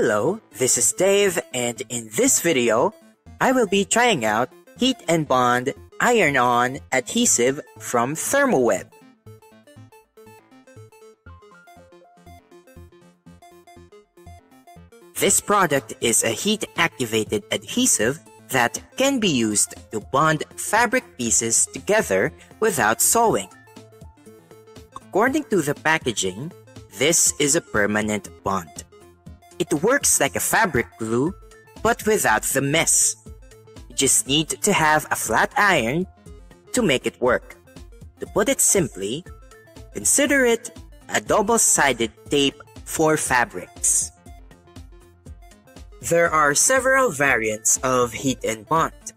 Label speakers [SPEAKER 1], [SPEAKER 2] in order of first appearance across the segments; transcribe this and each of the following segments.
[SPEAKER 1] Hello, this is Dave and in this video, I will be trying out Heat and Bond Iron-On adhesive from Thermoweb. This product is a heat-activated adhesive that can be used to bond fabric pieces together without sewing. According to the packaging, this is a permanent bond. It works like a fabric glue, but without the mess. You just need to have a flat iron to make it work. To put it simply, consider it a double-sided tape for fabrics. There are several variants of HeatnBond.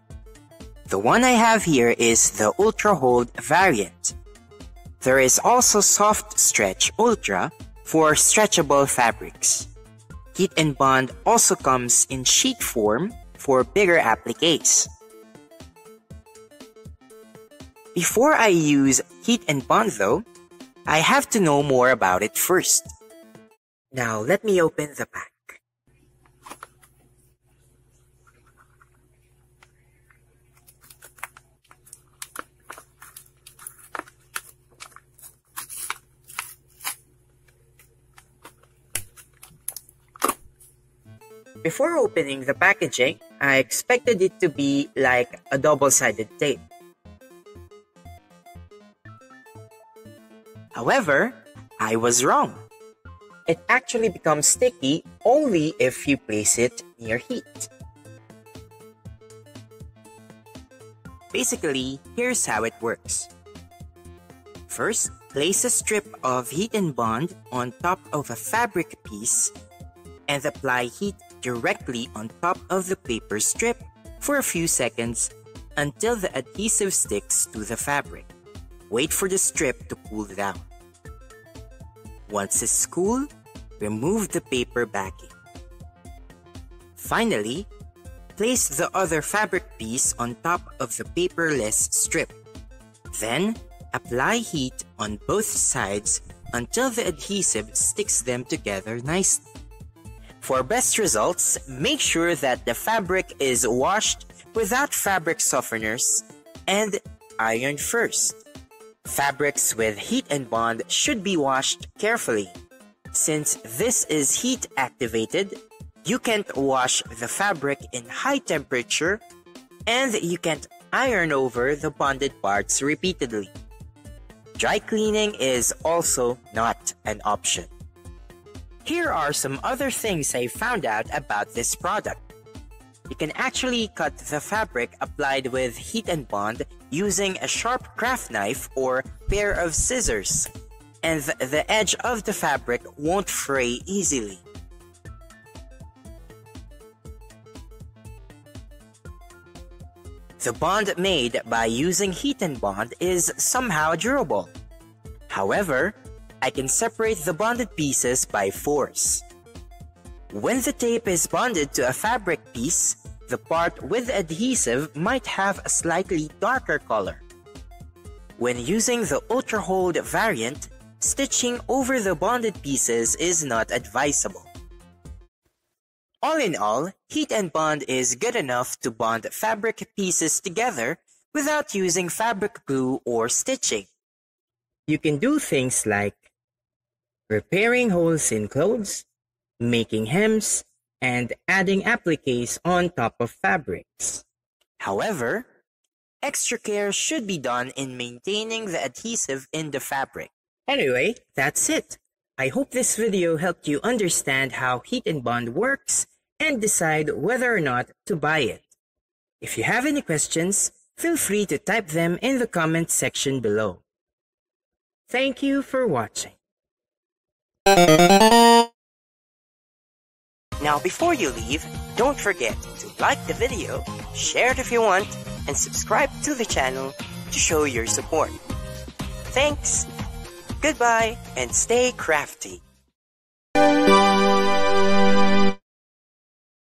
[SPEAKER 1] The one I have here is the UltraHold variant. There is also Soft Stretch Ultra for stretchable fabrics. HeatnBond also comes in sheet form for bigger appliques. Before I use HeatnBond though, I have to know more about it first. Now let me open the pack. Before opening the packaging, I expected it to be like a double-sided tape. However, I was wrong. It actually becomes sticky only if you place it near heat. Basically, here's how it works. First, place a strip of HeatnBond on top of a fabric piece and apply heat directly on top of the paper strip for a few seconds until the adhesive sticks to the fabric. Wait for the strip to cool down. Once it's cool, remove the paper backing. Finally, place the other fabric piece on top of the paperless strip. Then, apply heat on both sides until the adhesive sticks them together nicely. For best results, make sure that the fabric is washed without fabric softeners and ironed first. Fabrics with HeatnBond should be washed carefully. Since this is heat activated, you can't wash the fabric in high temperature and you can't iron over the bonded parts repeatedly. Dry cleaning is also not an option. Here are some other things I found out about this product. You can actually cut the fabric applied with HeatnBond using a sharp craft knife or pair of scissors, and the edge of the fabric won't fray easily. The bond made by using HeatnBond is somehow durable. However, I can separate the bonded pieces by force. When the tape is bonded to a fabric piece, the part with adhesive might have a slightly darker color. When using the UltraHold variant, stitching over the bonded pieces is not advisable. All in all, HeatnBond is good enough to bond fabric pieces together without using fabric glue or stitching. You can do things like repairing holes in clothes, making hems, and adding appliques on top of fabrics. However, extra care should be done in maintaining the adhesive in the fabric. Anyway, that's it. I hope this video helped you understand how HeatnBond works and decide whether or not to buy it. If you have any questions, feel free to type them in the comment section below. Thank you for watching. Now before you leave, don't forget to like the video, share it if you want, and subscribe to the channel to show your support. Thanks, goodbye, and stay crafty.